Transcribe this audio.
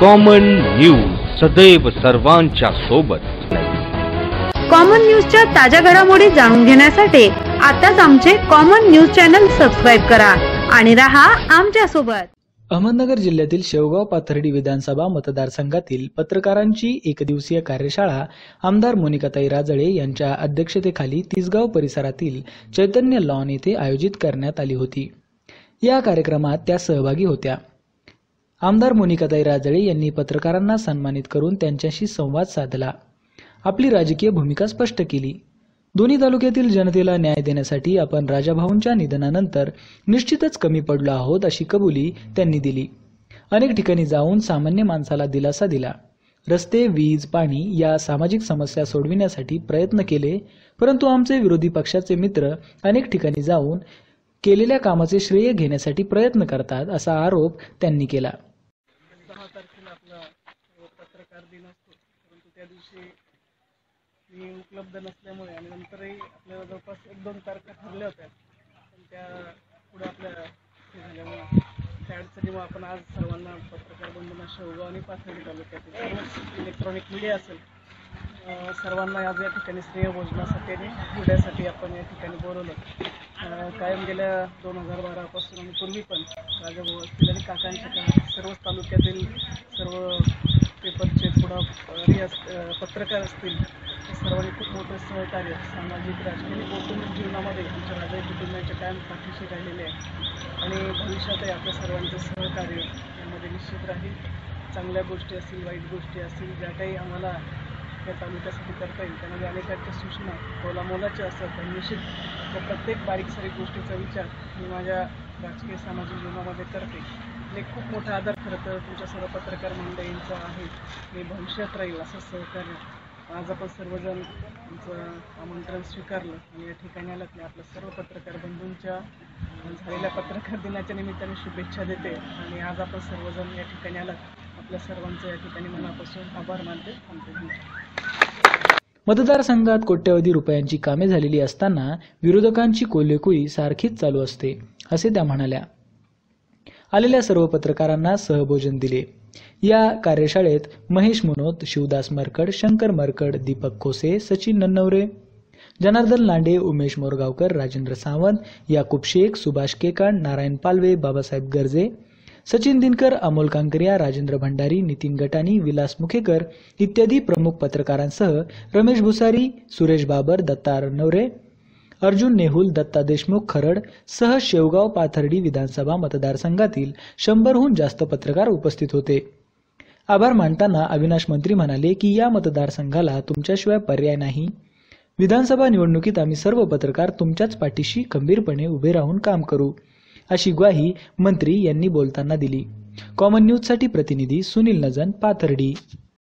Common news सदैव सर्वांच्या सोबत. कॉमन न्यूजच्या ताज्या घडामोडी जाणून घेण्यासाठी आताच आमचे कॉमन न्यूज चॅनल सबस्क्राईब करा आणि रहा आमच्यासोबत अहमदनगर जिल्ह्यातील शेवगाव पाथर्डी विधानसभा मतदारसंघातील पत्रकारांची एकदिवसीय कार्यशाळा आमदार मोनिकाताई राजळे यांच्या अध्यक्षतेखाली तिसगाव परिसरातील चैतन्य लॉन येथे आयोजित करण्यात आली होती. या कार्यक्रमात त्या सहभागी होत्या. आमदार मोनिकाताई राजळे यांनी पत्रकारांना सन्मानित करून त्यांच्याशी संवाद साधला. आपली राजकीय भूमिका स्पष्ट केली. दोन्ही तालुक्यातील जनतेला न्याय देण्यासाठी आपण राजाभाऊंच्या निधनानंतर निश्चितच कमी पडलो आहोत अशी कबुली त्यांनी दिली. अनेक ठिकाणी जाऊन सामान्य माणसाला दिलासा दिला. रस्ते वीज पाणी या सामाजिक समस्या सोडविण्यासाठी प्रयत्न केले परंतु आमचे विरोधी पक्षाचे मित्र अनेक ठिकाणी जाऊन केलेल्या कामाचे श्रेय घेण्यासाठी प्रयत्न करतात असा आरोप त्यांनी केला दहा तारखेला आपला अ, पत्रकार दिन असतो परंतु दिवशी मी उपलब्ध नसल्यामुळे आणि नंतरही आपल्याला जवळपास एक दोन तारखा ठरल्या होत्या. पण त्या पुढे आपल्या हे झाल्यामुळे त्या अडचणीमुळे आपण आज सर्वांना पत्रकार बंधूंना शेवगाव आणि पाथर्डी तालुक्यातील सर्व इलेक्ट्रॉनिक मीडिया असेल सर्वांना आज या ठिकाणी स्नेह भोजनासाठी आणि उड्यासाठी आपण या ठिकाणी बोलवलं. कायम गेल्या दोन हजार बारापासून आणि पूर्वी पण राजाभाऊ असतील आणि काकांच्या सर्वच तालुक्यातील सर्व पेपरचे पुढं अस पत्रकार असतील सर्वांनी खूप मोठं सहकार्य सामाजिक राजकीय कौटुंबिक जीवनामध्ये आमच्या राजा कुटुंबाच्या कायम पाठीशी राहिलेले आहे. आणि भविष्यातही आपल्या सर्वांचं सहकार्य यामध्ये निश्चित राहील. चांगल्या गोष्टी असतील वाईट गोष्टी असतील ज्या काही आम्हाला या तालुक्यासाठी करता येईल. त्यामध्ये अनेकांच्या सूचना मोलामोलाच्या असतात आणि निश्चित त्या प्रत्येक बारीक सारीक गोष्टीचा विचार मी माझ्या राजकीय सामाजिक जीवनामध्ये करते. आणि खूप मोठा आधार खरं तर तुमच्या सर्व पत्रकार मंडळींचा आहे. हे भविष्यात राहील असं सहकार्य आज आपण सर्वजण आमचं आमंत्रण स्वीकारलं आणि या ठिकाणी आलात. मी आपल्या सर्व पत्रकार बंधूंच्या झालेल्या पत्रकार दिनाच्या निमित्ताने शुभेच्छा देते. आणि आज आपण सर्वजण या ठिकाणी आलात. आपल्या सर्वांचं या ठिकाणी मनापासून आभार मानते. मतदारसंघात कोट्यवधी रुपयांची कामे झालेली असताना विरोधकांची कोल्हेकुई सारखीच चालू असते असे त्या म्हणाल्या. आलेल्या सर्व पत्रकारांना सहभोजन दिले. या कार्यशाळेत महेश मुनोत शिवदास मरकड शंकर मरकड दीपक खोसे सचिन नन्नवरे जनार्दन लांडे उमेश मोरगावकर राजेंद्र सावंत याकूब शेख सुभाष केकांड नारायण पालवे बाबासाहेब गर्जे सचिन दिनकर अमोल कांकरिया राजेंद्र भंडारी नितीन गटानी विलास मुखेकर इत्यादी प्रमुख पत्रकारांसह रमेश भुसारी सुरेश बाबर दत्ता नवरे अर्जुन नेहुल दत्ता देशमुख खरड सह शेवगाव पाथर्डी विधानसभा मतदारसंघातील शंभरहून जास्त पत्रकार उपस्थित होते. आभार मानताना अविनाश मंत्री म्हणाले की या मतदारसंघाला तुमच्याशिवाय पर्याय नाही. विधानसभा निवडणुकीत आम्ही सर्व पत्रकार तुमच्याच पाठीशी खंबीरपणे उभे राहून काम करू. अशी ग्वाही मंत्री यांनी बोलताना दिली. कॉमन न्यूजसाठी प्रतिनिधी सुनील नजन पाथर्डी.